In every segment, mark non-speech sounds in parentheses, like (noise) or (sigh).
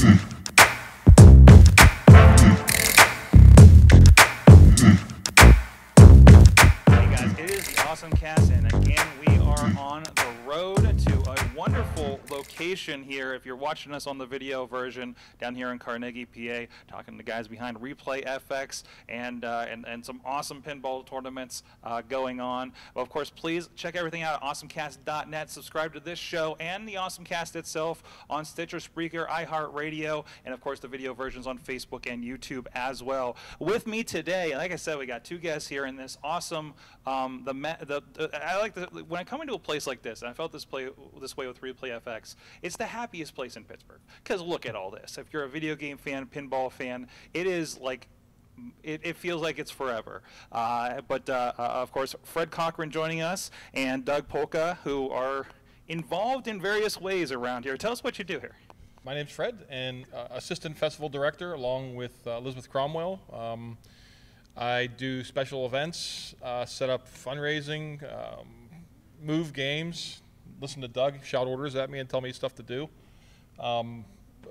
Hey location here. If you're watching us on the video version down here in Carnegie, PA, talking to the guys behind Replay FX and uh, and, and some awesome pinball tournaments uh, going on. Well, of course, please check everything out at awesomecast.net. Subscribe to this show and the Awesomecast itself on Stitcher, Spreaker, iHeartRadio, and of course the video versions on Facebook and YouTube as well. With me today, like I said, we got two guests here in this awesome. Um, the, the, the I like the when I come into a place like this, and I felt this play this way with Replay FX. It's the happiest place in Pittsburgh because look at all this. If you're a video game fan, pinball fan, it is like it, it, feels like it's forever. Uh, but uh, uh, of course, Fred Cochran joining us and Doug Polka, who are involved in various ways around here. Tell us what you do here. My name's Fred, and uh, assistant festival director, along with uh, Elizabeth Cromwell. Um, I do special events, uh, set up fundraising, um, move games, listen to Doug shout orders at me and tell me stuff to do. Um,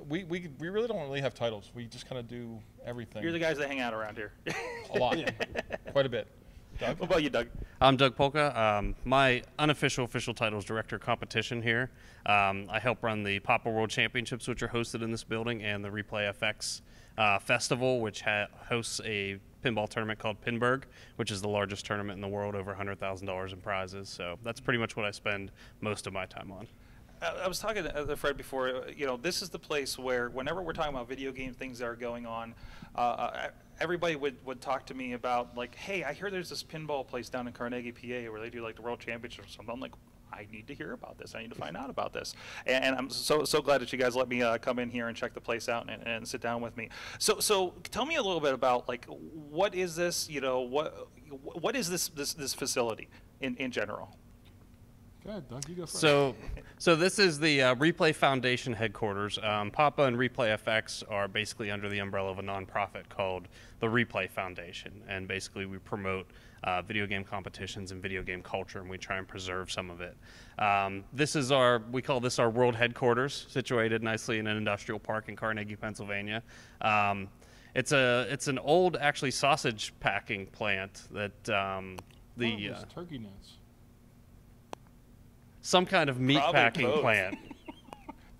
we, we, we really don't really have titles. We just kind of do everything. You're the guys that hang out around here. a lot, (laughs) quite a bit. Doug? What about you, Doug? I'm Doug Polka. Um, my unofficial official title is Director of Competition here. Um, I help run the Papa World Championships, which are hosted in this building, and the Replay FX uh, Festival, which ha- hosts a pinball tournament called Pinburgh, which is the largest tournament in the world, over $100,000 in prizes. So that's pretty much what I spend most of my time on. I was talking to uh, Fred before. Uh, you know, this is the place where, whenever we're talking about video game things that are going on, uh, uh everybody would, would talk to me about like, hey, I hear there's this pinball place down in Carnegie, PA, where they do like the World Championship or something. I'm like, I need to hear about this. I need to find out about this. And, and I'm so so glad that you guys let me uh, come in here and check the place out and, and sit down with me. So so tell me a little bit about like what is this? You know what what is this this this facility in in general? Go ahead, Doug. You go first. So, so this is the uh, Replay Foundation headquarters. Um, Papa and Replay FX are basically under the umbrella of a nonprofit called the Replay Foundation, and basically we promote uh, video game competitions and video game culture, and we try and preserve some of it. Um, this is our, we call this our world headquarters, situated nicely in an industrial park in Carnegie, Pennsylvania. Um, it's a, it's an old actually sausage packing plant that um, the uh, turkey nuts some kind of meat Probably packing both. plant. (laughs)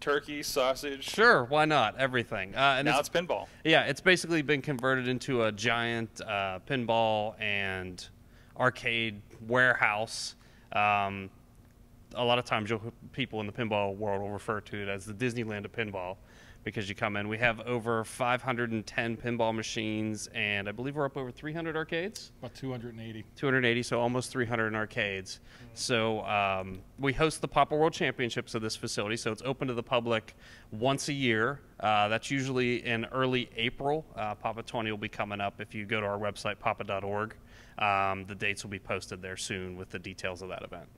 Turkey, sausage. Sure, why not? Everything. Uh, and Now it's pinball. yeah, it's basically been converted into a giant uh, pinball and arcade warehouse. Um, a lot of times, you'll, people in the pinball world will refer to it as the Disneyland of pinball because you come in. We have over 510 pinball machines, and I believe we're up over 300 arcades. About 280. 280, so almost 300 in arcades. So um, we host the Papa World Championships of this facility, so it's open to the public once a year. Uh, that's usually in early April. Uh, Papa 20 will be coming up if you go to our website, papa.org. Um, the dates will be posted there soon with the details of that event.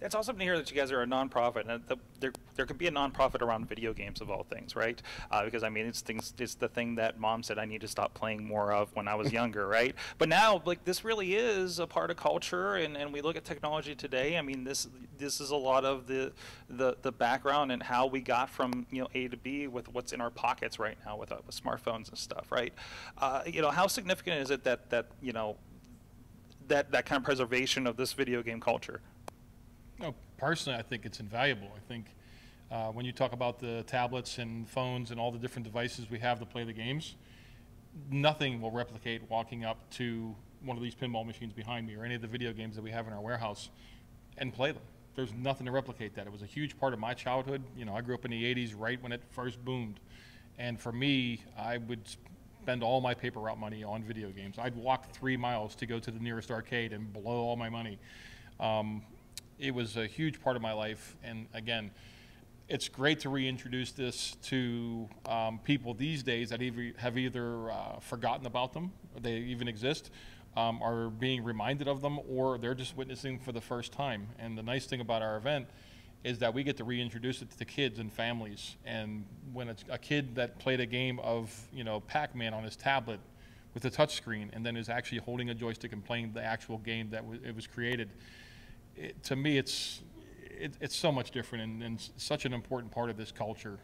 It's awesome to hear that you guys are a nonprofit, and the, there there could be a nonprofit around video games of all things, right? Uh, because I mean, it's things it's the thing that mom said I need to stop playing more of when I was (laughs) younger, right? But now, like this really is a part of culture, and, and we look at technology today. I mean, this this is a lot of the the the background and how we got from you know A to B with what's in our pockets right now with, uh, with smartphones and stuff, right? Uh, you know, how significant is it that that you know that that kind of preservation of this video game culture? No, personally, I think it's invaluable. I think uh, when you talk about the tablets and phones and all the different devices we have to play the games, nothing will replicate walking up to one of these pinball machines behind me or any of the video games that we have in our warehouse and play them. There's nothing to replicate that. It was a huge part of my childhood. You know, I grew up in the 80s right when it first boomed. And for me, I would spend all my paper route money on video games. I'd walk three miles to go to the nearest arcade and blow all my money. Um, it was a huge part of my life. And again, it's great to reintroduce this to um, people these days that either have either uh, forgotten about them, they even exist, um, are being reminded of them, or they're just witnessing for the first time. And the nice thing about our event is that we get to reintroduce it to kids and families. And when it's a kid that played a game of, you know, Pac-Man on his tablet with a touchscreen, and then is actually holding a joystick and playing the actual game that it was created, it, to me, it's it, it's so much different and, and such an important part of this culture.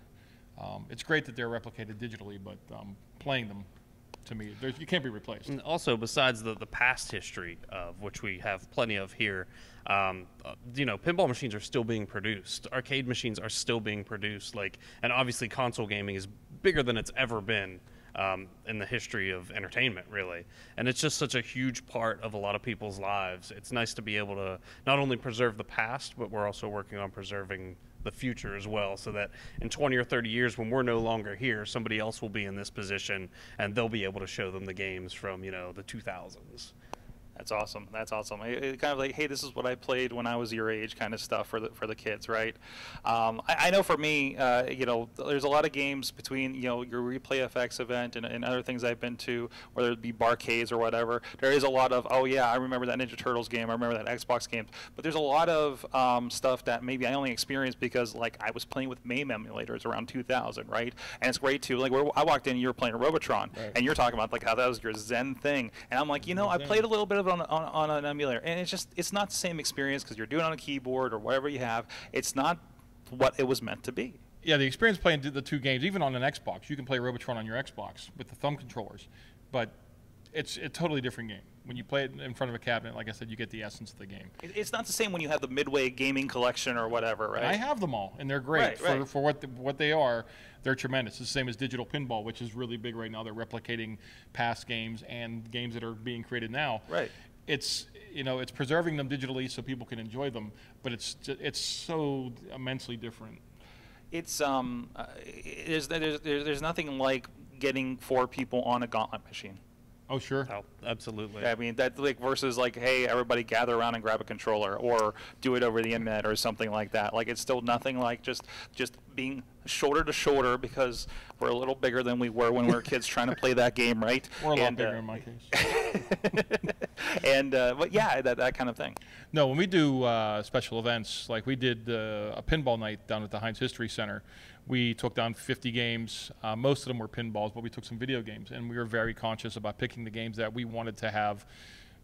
Um, it's great that they're replicated digitally, but um, playing them, to me, you can't be replaced. And also, besides the, the past history of which we have plenty of here, um, uh, you know, pinball machines are still being produced. Arcade machines are still being produced. Like, and obviously, console gaming is bigger than it's ever been um, in the history of entertainment, really. And it's just such a huge part of a lot of people's lives. It's nice to be able to not only preserve the past, but we're also working on preserving the future as well so that in 20 or 30 years when we're no longer here somebody else will be in this position and they'll be able to show them the games from you know the 2000s That's awesome. That's awesome. It, it kind of like, hey, this is what I played when I was your age, kind of stuff for the for the kids, right? Um, I, I know for me, uh, you know, there's a lot of games between you know your Replay FX event and, and other things I've been to, whether it be barcades or whatever. There is a lot of, oh yeah, I remember that Ninja Turtles game. I remember that Xbox game. But there's a lot of um, stuff that maybe I only experienced because like I was playing with MAME emulators around 2000, right? And it's great too. Like where I walked in, and you were playing Robotron, Right. and you're talking about like how that was your Zen thing, and I'm like, you know, I played a little bit it on, on, on an emulator, and it's just it's not the same experience because you're doing it on a keyboard or whatever you have. It's not what it was meant to be. Yeah, the experience playing the two games, even on an Xbox, you can play Robotron on your Xbox with the thumb controllers, but it's a totally different game. When you play it in front of a cabinet, like I said, you get the essence of the game. It's not the same when you have the Midway Gaming Collection or whatever, right? And I have them all, and they're great Right, for, right. for what the, what they are. They're tremendous. It's the same as digital pinball, which is really big right now. They're replicating past games and games that are being created now. Right. It's you know it's preserving them digitally so people can enjoy them, but it's it's so immensely different. It's um, uh, there's, there's there's there's nothing like getting four people on a gauntlet machine. Oh sure. oh absolutely I mean that like versus like hey everybody gather around and grab a controller or do it over the internet or something like that. Like it's still nothing like just just being shoulder to shoulder because we're a little bigger than we were when we were kids trying to play that game, right? (laughs) We're a lot And, bigger uh, in my case. (laughs) and uh, but yeah, that that kind of thing. No, when we do uh, special events, like we did uh, a pinball night down at the Heinz History Center, we took down 50 games. Uh, most of them were pinballs, but we took some video games, and we were very conscious about picking the games that we wanted to have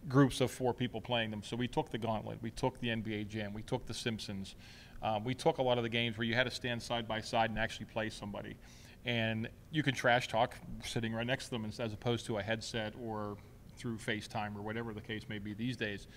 groups of four people playing them. So we took the Gauntlet, we took the NBA Jam, we took the Simpsons, um, we took a lot of the games where you had to stand side by side and actually play somebody. And you can trash talk sitting right next to them as opposed to a headset or through FaceTime or whatever the case may be these days.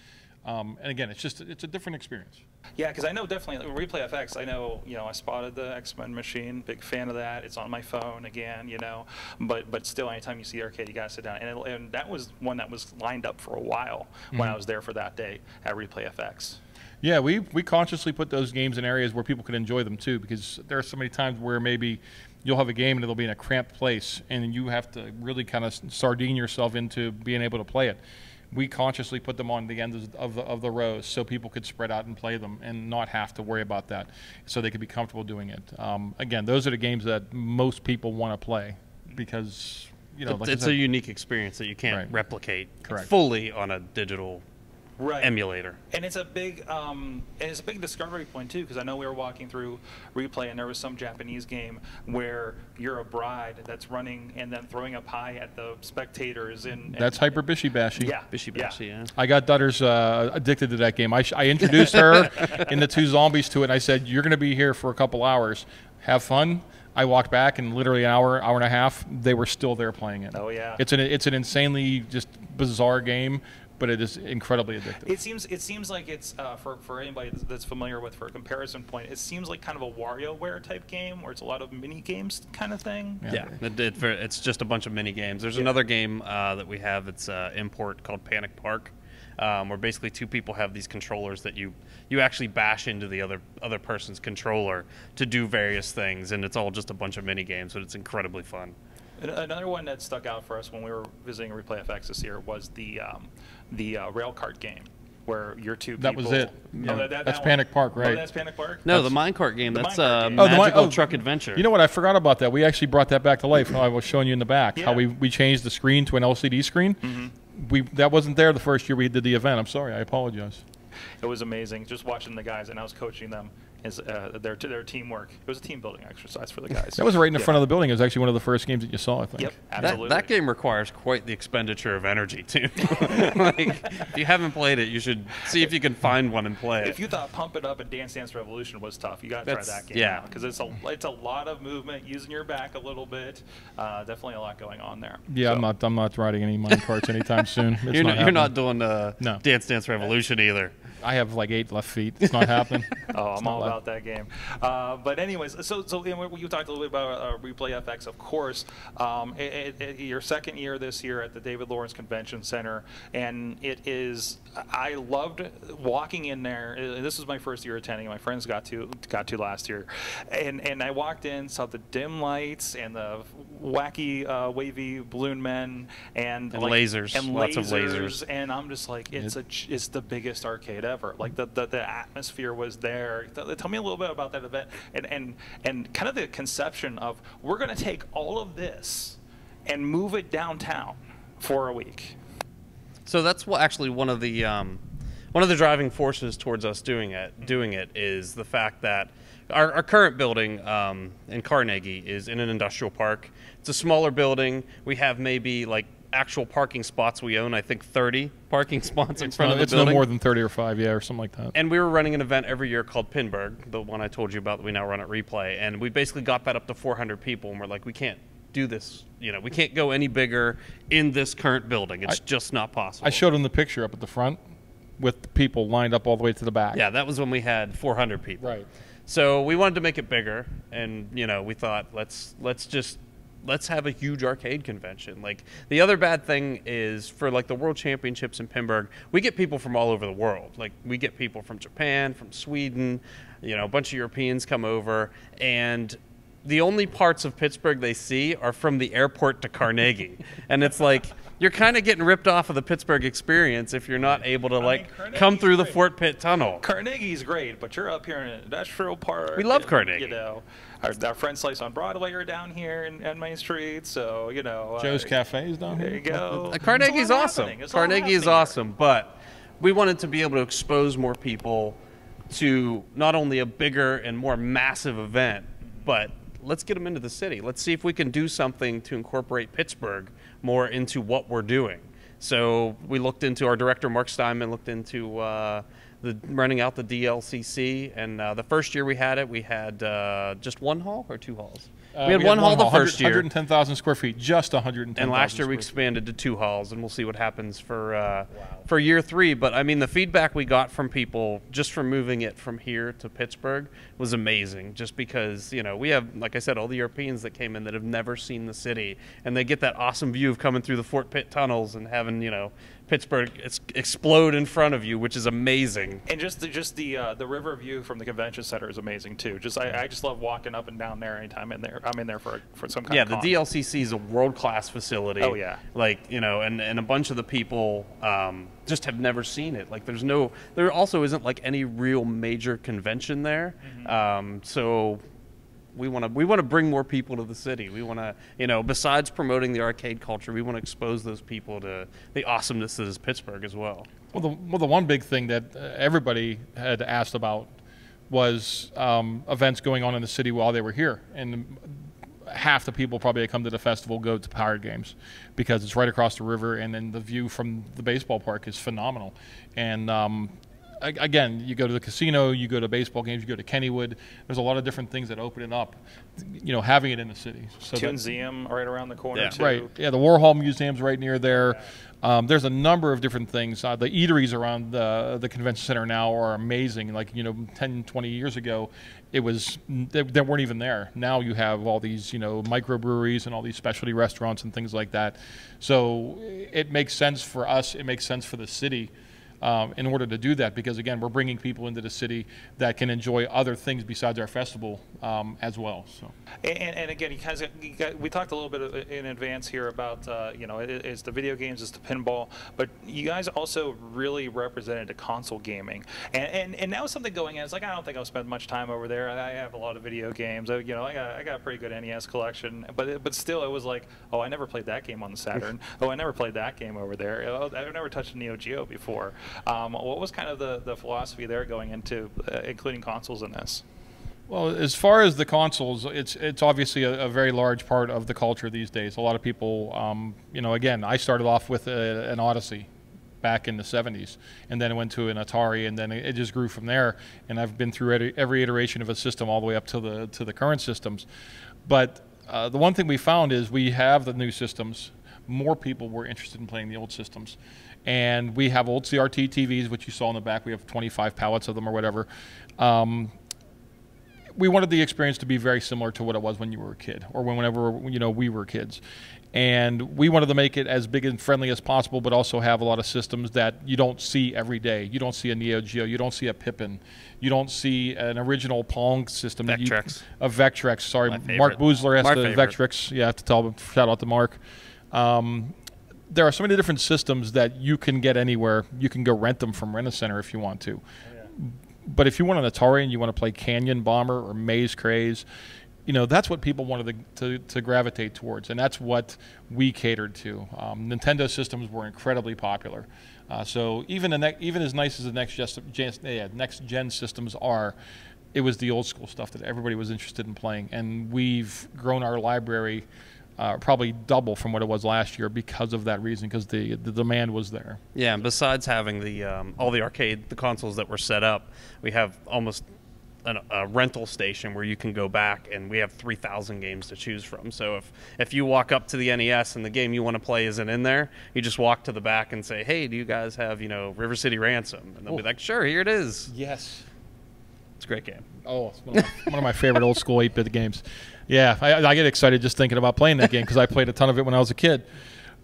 Um, and again, it's just it's a different experience. Yeah, because I know definitely Replay FX. I know you know I spotted the X Men machine. Big fan of that. It's on my phone again. You know, but but still, anytime you see the arcade, you gotta sit down. And it, and that was one that was lined up for a while when I was there for that day at Replay FX. Yeah, we we consciously put those games in areas where people could enjoy them too, because there are so many times where maybe you'll have a game and it'll be in a cramped place, and you have to really kind of sardine yourself into being able to play it. We consciously put them on the ends of the, of the rows so people could spread out and play them and not have to worry about that, so they could be comfortable doing it. Um, again, those are the games that most people want to play because you know, it's, like it's said- a unique experience that you can't Right. replicate Correct. fully on a digital Right. emulator And it's a big, um, it's a big discovery point too, because I know we were walking through replay, and there was some Japanese game where you're a bride that's running and then throwing up high at the spectators, and, and that's Hyper Bishi Bashi. Yeah, Bishy yeah. Bashy, yeah. I got Dutters uh, addicted to that game. I, sh- I introduced her and the two zombies to it, and I said, "You're going to be here for a couple hours. Have fun." I walked back, and literally an hour, hour and a half, they were still there playing it. Oh, yeah. It's an it's an insanely just bizarre game, but it is incredibly addictive. It seems it seems like it's uh, for for anybody that's- that's familiar with for a comparison point. It seems like kind of a WarioWare type game where it's a lot of mini games kind of thing. Yeah. Yeah, it, it, it's just a bunch of mini games. There's another game uh, that we have. It's uh, import called Panic Park, um, where basically two people have these controllers that you you actually bash into the other other person's controller to do various things, and it's all just a bunch of mini games, but it's incredibly fun. An- Another one that stuck out for us when we were visiting Replay FX this year was the um, the uh, rail cart game, where your two That people. was it. Oh, Yeah. that- that- That's that Panic one? Park, Oh, right. that's Panic Park. No, That's- the minecart game. The That's a uh, game. Oh, the Magical oh, Truck Adventure. You know what? I forgot about that. We actually brought that back to life. I was showing you in the back how we, we changed the screen to an LCD screen. We that wasn't there the first year we did the event. I'm sorry. I apologize. It was amazing just watching the guys, and I was coaching them. Is uh, their their teamwork. It was a team building exercise for the guys. That was right in the Yeah. front of the building. It was actually one of the first games that you saw, I think. Yep, That, absolutely. that game requires quite the expenditure of energy too. (laughs) like, if you haven't played it, you should see if you can find one and play it. If you thought Pump It Up and Dance Dance Revolution was tough, you got to try that game yeah. because it's a it's a lot of movement, using your back a little bit. Uh, definitely a lot going on there. Yeah, So- I'm not. I'm not riding any mine carts anytime (laughs) soon. It's you're, not not, you're not doing uh, No. Dance Dance Revolution either. I have like eight left feet. It's not happening. (laughs) Oh, I'm all allowed. about that game. Uh, but anyways, so so you talked a little bit about uh, Replay FX, of course. Um, it, it, it- your second year this year at the David Lawrence Convention Center, and it is. I loved walking in there. Uh, This was my first year attending. My friends got to got to last year, and and I walked in, saw the dim lights and the wacky uh, wavy balloon men and, And like- lasers. and Lots of lasers. and I'm just like, it's a, it's the biggest arcade ever. Like the, the, the atmosphere was there. Th- Tell me a little bit about that event and, and, and kind of the conception of we're going to take all of this and move it downtown for a week. So that's what actually one of the um, one of the driving forces towards us doing it doing it is the fact that our, our current building um, in Carnegie is in an industrial park. It's a smaller building. We have maybe like actual parking spots we own. I think 30 parking (laughs) spots in It's, front no, of the it's no more than 30 or 5, yeah, or something like that. and we were running an event every year called Pinburgh, the one I told you about that we now run at Replay. And we basically got that up to 400 people, and we're like, we can't do this. You know, we can't go any bigger in this current building. It's I- just not possible. I showed him the picture up at the front with people lined up all the way to the back. Yeah, that was when we had 400 people. Right. So we wanted to make it bigger, and you know, we thought let's let's just let's have a huge arcade convention. Like the other bad thing is for like the World Championships in Pinburgh, we get people from all over the world. Like we get people from Japan, from Sweden, you know, a bunch of Europeans come over, and the only parts of Pittsburgh they see are from the airport to Carnegie, and it's like. You're kind of getting ripped off of the Pittsburgh experience if you're not able to like come Carnegie's through the. Fort Pitt Tunnel. Carnegie's great, but you're up here in an industrial park. We love and, Carnegie. You know, our, our friend Slice on Broadway are down here in, in Main Street, so you know. Joe's uh, Cafe is down There here. you go. Uh, Carnegie's awesome. happening. Carnegie is awesome, but we wanted to be able to expose more people to not only a bigger and more massive event, but let's get them into the city. Let's see if we can do something to incorporate Pittsburgh more into what we're doing. So we looked into our director Mark Steinman looked into uh, the running out the DLCC, and uh, the first year we had it, we had uh, just one hall or two halls. Uh, we had one hall the first year. 110,000 square feet, just 110,000 And last year we square feet. expanded to two halls, and we'll see what happens for uh, for year three. But I mean, the feedback we got from people just from moving it from here to Pittsburgh was amazing. Just because you know we have, like I said, all the Europeans that came in that have never seen the city, and they get that awesome view of coming through the Fort Pitt tunnels and having you know Pittsburgh ex- explode in front of you, which is amazing. And just the, just the uh, the river view from the convention center is amazing too. Just I, I just love walking up and down there anytime in there. I'm in there for for some kind Yeah, the. DLCC is a world class facility. Oh, yeah. like you know, and and a bunch of the people um, just have never seen it. Like, there's no, there also isn't like any real major convention there. Mm-hmm. Um, so we want to we want to bring more people to the city. We want to you know, besides promoting the arcade culture, we want to expose those people to the awesomeness that is Pittsburgh as well. Well, the, well, the one big thing that uh, everybody had asked about was um, events going on in the city while they were here. And half the people probably that come to the festival go to Pirate Games because it's right across the river, and then the view from the baseball park is phenomenal. And um, again, you go to the casino, you go to baseball games, you go to Kennywood. There's a lot of different things that open it up. You know, having it in the city. So that- Museum right around the corner Yeah. too. Right. Yeah, the Warhol Museum's right near there. Um, there's a number of different things. Uh, the eateries around the the convention center now are amazing. Like you know, 10, 20 years ago, it was they, they weren't even there. Now you have all these you know microbreweries and all these specialty restaurants and things like that. So it makes sense for us. It makes sense for the city. Um, in order to do that, because again, we're bringing people into the city that can enjoy other things besides our festival um, as well. So. And, and again, you guys, you we talked a little bit in advance here about, uh, you know, it, it's the video games, it's the pinball, but you guys also really represented the console gaming. And, and, and that was something going in. It's like, I don't think I'll spend much time over there. I have a lot of video games. I, you know, I got, I got a pretty good NES collection, but, but still, it was like, oh, I never played that game on the Saturn. (laughs) oh, I never played that game over there. Oh, I've never touched a Neo Geo before. Um, what was kind of the, the philosophy there going into uh, including consoles in this? Well, as far as the consoles, it's it's obviously a, a very large part of the culture these days. A lot of people, um, you know, again, I started off with a, an Odyssey back in the 70s, and then went to an Atari, and then it, it just grew from there. And I've been through every, every iteration of a system all the way up to the to the current systems. But uh, the one thing we found is we have the new systems. More people were interested in playing the old systems. And we have old CRT TVs, which you saw in the back. We have 25 pallets of them or whatever. Um, we wanted the experience to be very similar to what it was when you were a kid or whenever you know we were kids and we wanted to make it as big and friendly as possible but also have a lot of systems that you don't see every day you don't see a neo geo you don't see a pippin you don't see an original pong system that you- Vectrex. a vectrex sorry mark boozler has the favorite. vectrex you have to tell him shout out to mark um, there are so many different systems that you can get anywhere you can go rent them from rent a center if you want to but if you want an Atari and you want to play Canyon Bomber or Maze Craze, you know that's what people wanted to, to, to gravitate towards, and that's what we catered to. Um, Nintendo systems were incredibly popular, uh, so even the ne- even as nice as the next gen, yeah, next gen systems are, it was the old school stuff that everybody was interested in playing, and we've grown our library. Uh, probably double from what it was last year because of that reason, because the the demand was there. Yeah, and besides having the um, all the arcade the consoles that were set up, we have almost an, a rental station where you can go back, and we have three thousand games to choose from. So if if you walk up to the NES and the game you want to play isn't in there, you just walk to the back and say, "Hey, do you guys have you know River City Ransom?" And they'll be Oh. like, "Sure, here it is." Yes. It's a great game. Oh, it's one of my, one of my favorite old school 8 bit games. Yeah, I, I get excited just thinking about playing that game because I played a ton of it when I was a kid.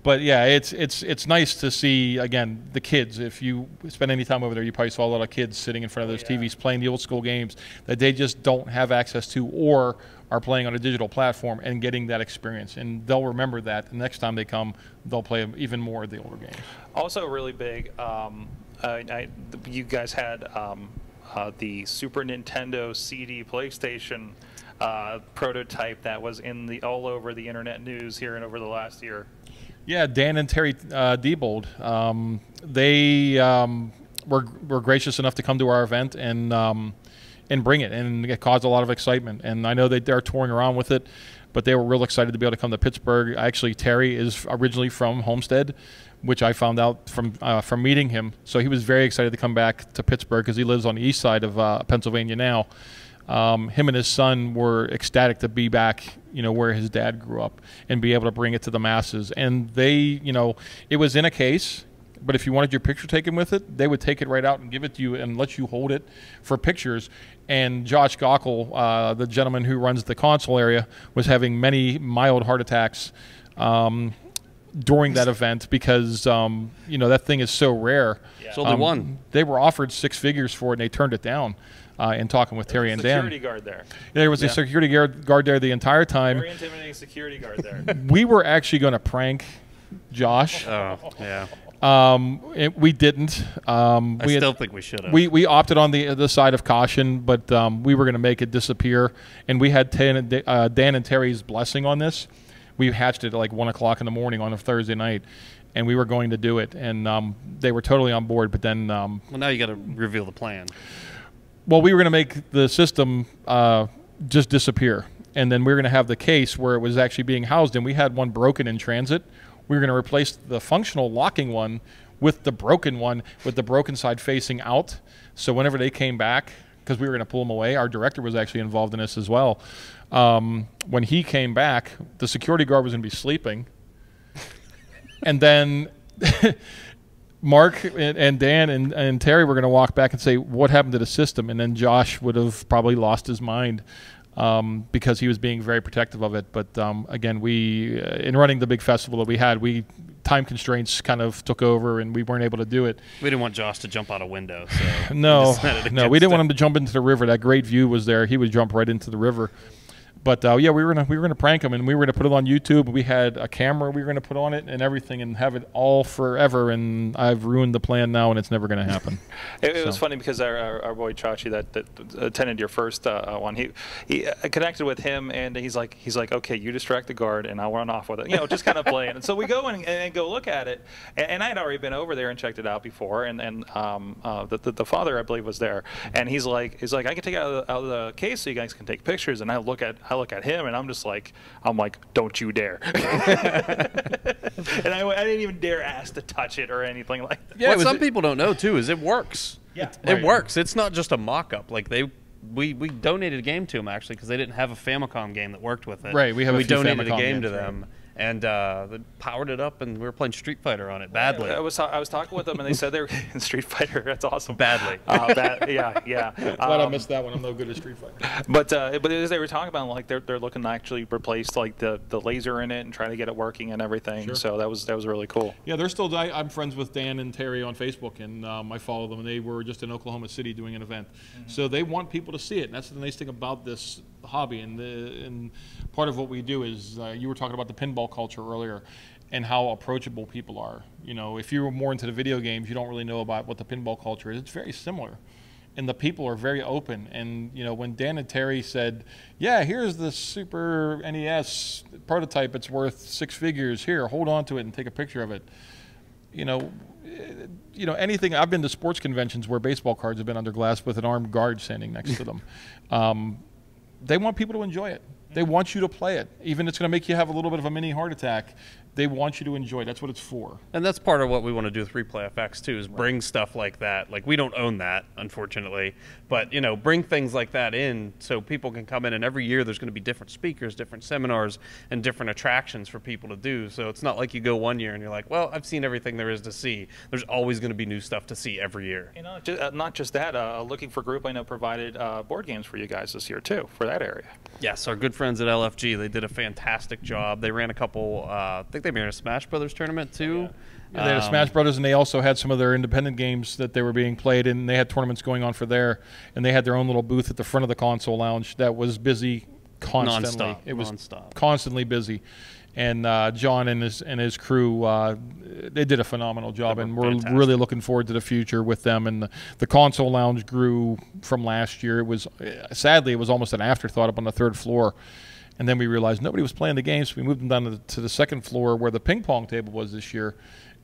But yeah, it's it's it's nice to see again the kids. If you spend any time over there, you probably saw a lot of kids sitting in front of those TVs playing the old school games that they just don't have access to or are playing on a digital platform and getting that experience. And they'll remember that the next time they come, they'll play even more of the older games. Also, really big. Um, uh, I, you guys had um, uh, the Super Nintendo CD PlayStation uh, prototype that was in the all over the internet news here and over the last year. Yeah, Dan and Terry uh, Diebold. Um, they um, were were gracious enough to come to our event and um, and bring it, and it caused a lot of excitement. And I know that they're touring around with it, but they were real excited to be able to come to Pittsburgh. Actually, Terry is originally from Homestead, which I found out from uh, from meeting him. So he was very excited to come back to Pittsburgh because he lives on the east side of uh, Pennsylvania now. Um, him and his son were ecstatic to be back, you know, where his dad grew up and be able to bring it to the masses. And they, you know, it was in a case, but if you wanted your picture taken with it, they would take it right out and give it to you and let you hold it for pictures. And Josh Gockel, uh, the gentleman who runs the console area, was having many mild heart attacks. Um, during that event because um, you know that thing is so rare. It's only Um, one. They were offered six figures for it, and they turned it down. Uh, in talking with Terry and Dan, security guard there. there was a security guard, guard there the entire time. Very intimidating security guard there. (laughs) We were actually going to prank Josh. Oh yeah, Um, it, we didn't. Um, I we had- still think we should have. we, we opted on the the side of caution, but um, we were going to make it disappear, and we had Dan, uh, Dan and Terry's blessing on this. We hatched it at like one o'clock in the morning on a Thursday night, and we were going to do it, and um, they were totally on board. But then, um, well, now you got to reveal the plan. well, we were going to make the system uh, just disappear, and then we were going to have the case where it was actually being housed, and we had one broken in transit. We were going to replace the functional locking one with the broken one, with the broken side facing out. So whenever they came back, because we were going to pull them away, our director was actually involved in this as well. Um, when he came back, the security guard was going to be sleeping, (laughs) and then. (laughs) Mark and, and Dan and, and Terry were going to walk back and say, "What happened to the system?" And then Josh would have probably lost his mind um, because he was being very protective of it. But um, again, we uh, in running the big festival that we had, we time constraints kind of took over, and we weren't able to do it. We didn't want Josh to jump out a window, so (laughs) No, decided no, we didn't want him to jump into the river. That great view was there; he would jump right into the river. But uh, yeah, we were gonna we were gonna prank him, and we were gonna put it on YouTube. We had a camera we were gonna put on it and everything, and have it all forever. And I've ruined the plan now, and it's never gonna happen. (laughs) It, it was funny because our, our, our boy Chachi that, that attended your first uh, uh, one, he he uh, connected with him and he's like he's like okay, you distract the guard and I'll run off with it, you know, just kind of playing. And so we go and, and go look at it, and, and I had already been over there and checked it out before, and and um, uh, the, the the father I believe was there, and he's like he's like I can take it out of, the, out of the case so you guys can take pictures, and I look at I look at him and I'm just like I'm like don't you dare, (laughs) and I, I didn't even dare ask to touch it or anything like that. Yeah, what was- some people don't know too is it works. Yeah. It Right. works. It's not just a mock-up. Like they, we we donated a game to them actually because they didn't have a Famicom game that worked with it. Right, we have a we few donated Famicom a game games, to right. them, and uh, they powered it up, and we were playing Street Fighter on it badly. I was I was talking with them and they said they were (laughs) in Street Fighter. That's awesome. Badly. Uh, bad, yeah, yeah. (laughs) Glad I Um, missed that one. I'm no good at Street Fighter. But uh, but as they were talking about, like they're they're looking to actually replace like the, the laser in it and try to get it working and everything. Sure. So that was that was really cool. Yeah, they're still. I, I'm friends with Dan and Terry on Facebook, and um, I follow them. And they were just in Oklahoma City doing an event, so they want people to see it. And that's the nice thing about this hobby. And the, and part of what we do is uh, you were talking about the pinball culture earlier, and how approachable people are. You know, if you're more into the video games, you don't really know about what the pinball culture is. It's very similar. And the people are very open. And you know, when Dan and Terry said, "Yeah, here's the Super NES prototype. It's worth six figures. Here, hold on to it and take a picture of it." you know, you know anything. I've been to sports conventions where baseball cards have been under glass with an armed guard standing next to them. (laughs) Um, they want people to enjoy it. They want you to play it, even it's going to make you have a little bit of a mini heart attack. They want you to enjoy. That's what it's for. And that's part of what we want to do with Replay FX too, is bring stuff like that. Like we don't own that, unfortunately, but you know, bring things like that in so people can come in. And every year there's going to be different speakers, different seminars, and different attractions for people to do. So it's not like you go one year and you're like, well, I've seen everything there is to see. There's always going to be new stuff to see every year. You know, just, uh, not just that. Uh, Looking for Group I know provided uh, board games for you guys this year too for that area. Yes, our good friends at LFG, they did a fantastic job. They ran a couple. Uh, I think they ran a Smash Brothers tournament too. Yeah, they had a Um, Smash Brothers, and they also had some of their independent games that they were being played, and they had tournaments going on for there, and they had their own little booth at the front of the console lounge that was busy constantly. Nonstop, It was nonstop. constantly busy, and uh, John and his and his crew, uh, they did a phenomenal job, were and we're fantastic. really looking forward to the future with them. And the, the console lounge grew from last year. It was sadly it was almost an afterthought up on the third floor. And then we realized nobody was playing the games. We moved them down to the, to the second floor where the ping pong table was this year,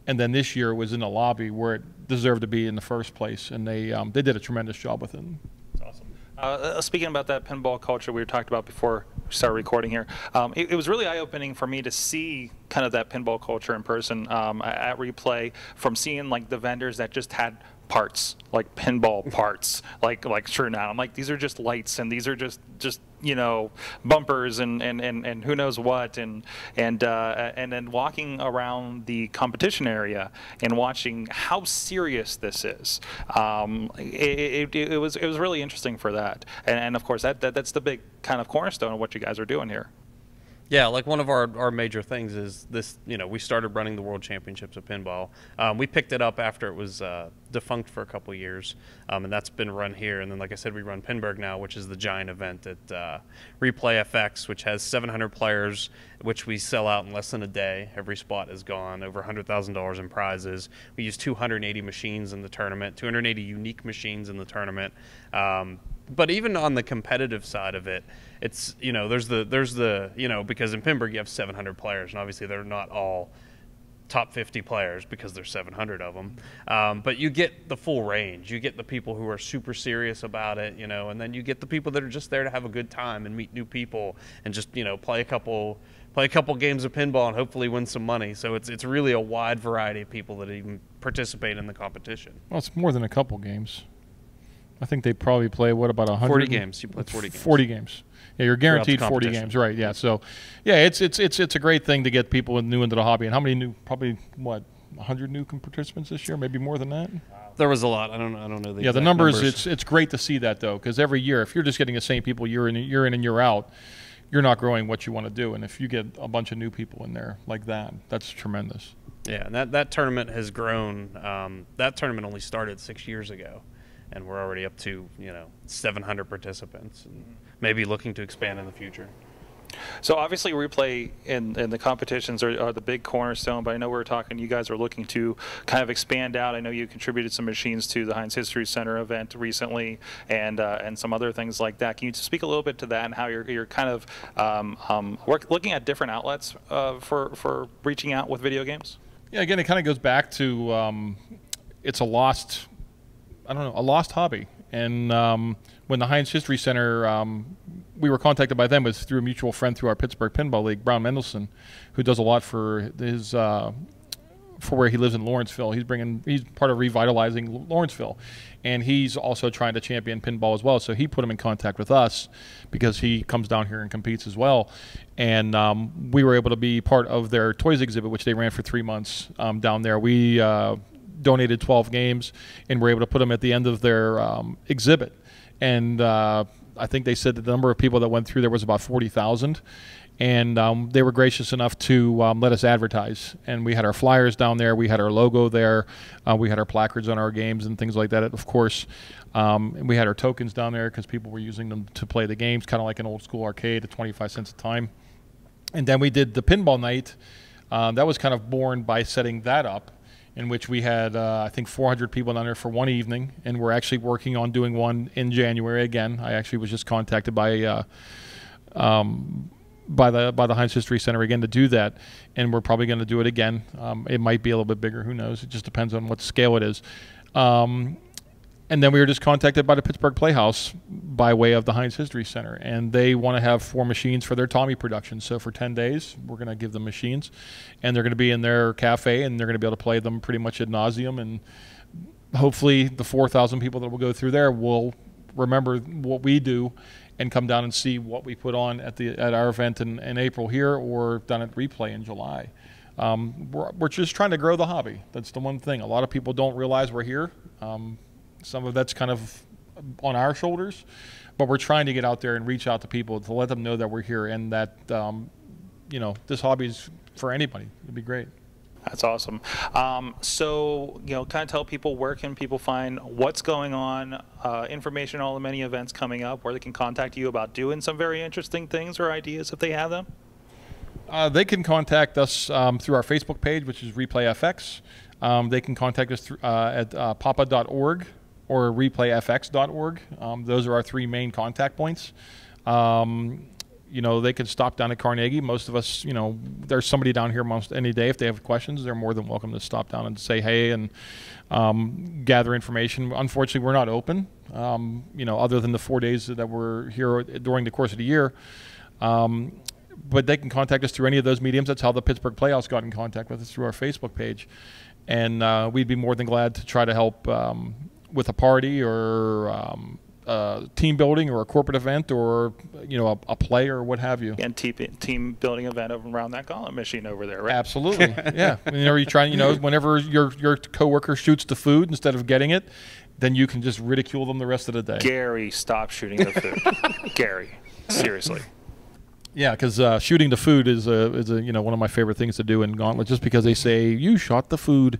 and then this year it was in the lobby where it deserved to be in the first place. And they um, they did a tremendous job with it. Uh, uh, speaking about that pinball culture we talked about before we started recording here, um, it, it was really eye-opening for me to see kind of that pinball culture in person um, at Replay. From seeing like the vendors that just had parts, like pinball parts, like like sure now. I'm like these are just lights and these are just just you know bumpers and and, and, and who knows what. And and uh, and then walking around the competition area and watching how serious this is. Um, it, it, it was it was really interesting for that. And, and of course that, that that's the big kind of cornerstone of what you guys are doing here Yeah, like one of our, our major things is this, you know, we started running the World Championships of Pinball. Um, we picked it up after it was uh, defunct for a couple years, um, and that's been run here. And then, like I said, we run Pinburgh now, which is the giant event at uh, Replay FX, which has 700 players, which we sell out in less than a day. Every spot is gone, over $100,000 in prizes. We use 280 machines in the tournament, 280 unique machines in the tournament. Um, but even on the competitive side of it, it's you know there's the there's the you know because in Pinburgh you have 700 players and obviously they're not all top 50 players because there's 700 of them. Um, but you get the full range. You get the people who are super serious about it, you know, and then you get the people that are just there to have a good time and meet new people and just you know play a couple play a couple games of pinball and hopefully win some money. So it's it's really a wide variety of people that even participate in the competition. Well, it's more than a couple games. I think they probably play what about a hundred 40 games. You play 40 games. Forty games. Yeah, you're guaranteed forty games, right? Yeah. So, yeah, it's it's it's it's a great thing to get people new into the hobby. And how many new? Probably what? 100 new participants this year, maybe more than that. There was a lot. I don't I don't know the yeah, the exact numbers, It's it's great to see that though, because every year, if you're just getting the same people year in year in and year out, you're not growing what you want to do. And if you get a bunch of new people in there like that, that's tremendous. Yeah, and that, that tournament has grown. Um, that tournament only started six years ago, and we're already up to you know 700 participants, and maybe looking to expand in the future. So obviously, replay in, in the competitions are, are the big cornerstone. But I know we were talking. You guys are looking to kind of expand out. I know you contributed some machines to the Heinz History Center event recently, and uh, and some other things like that. Can you speak a little bit to that and how you're you're kind of um, um, work, looking at different outlets uh, for for reaching out with video games? Yeah, again, it kind of goes back to um, it's a lost, I don't know, a lost hobby. And um, when the Heinz History Center, um, we were contacted by them, was through a mutual friend through our Pittsburgh Pinball League, Brown Mendelson, who does a lot for his uh, for where he lives in Lawrenceville. He's bringing he's part of revitalizing Lawrenceville, and he's also trying to champion pinball as well. So he put him in contact with us because he comes down here and competes as well, and um, we were able to be part of their toys exhibit, which they ran for three months um, down there. We uh, donated 12 games and were able to put them at the end of their um, exhibit. And uh, I think they said that the number of people that went through there was about 40,000. And um, they were gracious enough to um, let us advertise. And we had our flyers down there, we had our logo there, uh, we had our placards on our games and things like that. Of course, um, we had our tokens down there because people were using them to play the games, kind of like an old school arcade at 25 cents a time. And then we did the pinball night. Um, that was kind of born by setting that up in which we had, uh, I think, 400 people down there for one evening, and we're actually working on doing one in January again. I actually was just contacted by uh, um, by the by the Heinz History Center again to do that, and we're probably going to do it again. Um, it might be a little bit bigger, who knows? It just depends on what scale it is. Um, and then we were just contacted by the Pittsburgh Playhouse by way of the Heinz History Center, and they want to have four machines for their Tommy production. So for 10 days, we're going to give them machines, and they're going to be in their cafe, and they're going to be able to play them pretty much ad nauseum. And hopefully, the 4,000 people that will go through there will remember what we do and come down and see what we put on at the at our event in, in April here or done at Replay in July. Um, we're, we're just trying to grow the hobby. That's the one thing. A lot of people don't realize we're here. Um, some of that's kind of on our shoulders, but we're trying to get out there and reach out to people to let them know that we're here and that um, you know this hobby is for anybody. It'd be great. That's awesome. Um, so, you know, kind of tell people where can people find what's going on, uh, information, all the many events coming up, where they can contact you about doing some very interesting things or ideas if they have them. Uh, they can contact us um, through our Facebook page, which is ReplayFX. Um, they can contact us through, uh, at uh, papa.org or replayfx.org. Um, those are our three main contact points. Um, you know, they can stop down at Carnegie. Most of us, you know, there's somebody down here most any day. If they have questions, they're more than welcome to stop down and say hey and um, gather information. Unfortunately, we're not open, um, you know, other than the four days that we're here during the course of the year. Um, but they can contact us through any of those mediums. That's how the Pittsburgh Playhouse got in contact with us through our Facebook page. And uh, we'd be more than glad to try to help um, with a party or um, uh, team building or a corporate event or you know a, a play or what have you. And team team building event around that gauntlet machine over there, right? Absolutely, (laughs) yeah. Whenever you try, you know, whenever your your coworker shoots the food instead of getting it, then you can just ridicule them the rest of the day. Gary, stop shooting the food. (laughs) Gary, seriously. Yeah, because uh, shooting the food is a, is a you know one of my favorite things to do in Gauntlet, just because they say you shot the food,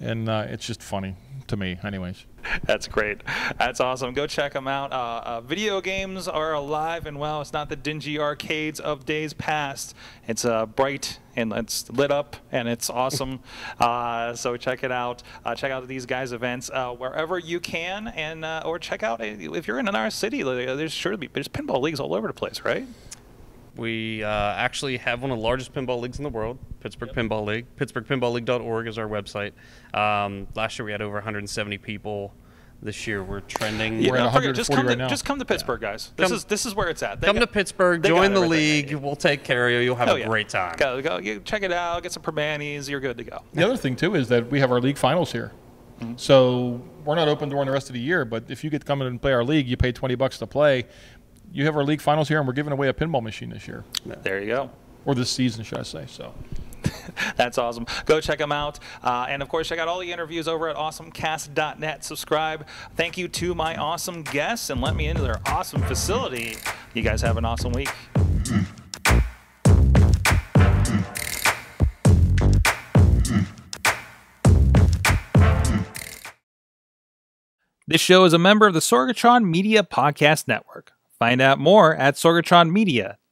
and uh, it's just funny to me, anyways. That's great. That's awesome. Go check them out. Uh, uh, video games are alive and well. It's not the dingy arcades of days past. It's uh, bright and it's lit up and it's awesome. (laughs) Uh, so check it out. Uh, check out these guys' events uh, wherever you can, and or check out if you're in an our city. There's sure to be there's pinball leagues all over the place, right? We uh, actually have one of the largest pinball leagues in the world, Pittsburgh yep. Pinball League. PittsburghPinballLeague.org is our website. Um, last year we had over 170 people. This year we're trending. Yeah, we're at 140 just come right to, now. Just come to Pittsburgh, yeah. guys. This come, is this is where it's at. They come got, to Pittsburgh, join the league. We'll take care of you. You'll have oh, a yeah. great time. Go, go, you check it out. Get some Primanti's. You're good to go. The other thing too is that we have our league finals here. Mm-hmm. So we're not open during the rest of the year, but if you get to come in and play our league, you pay 20 bucks to play you have our league finals here, and we're giving away a pinball machine this year. There you go. Or this season, should I say? So. (laughs) That's awesome. Go check them out. Uh, and of course, check out all the interviews over at awesomecast.net. Subscribe. Thank you to my awesome guests and let me into their awesome facility. You guys have an awesome week. This show is a member of the Sorgatron Media Podcast Network. Find out more at sorgatronmedia.com.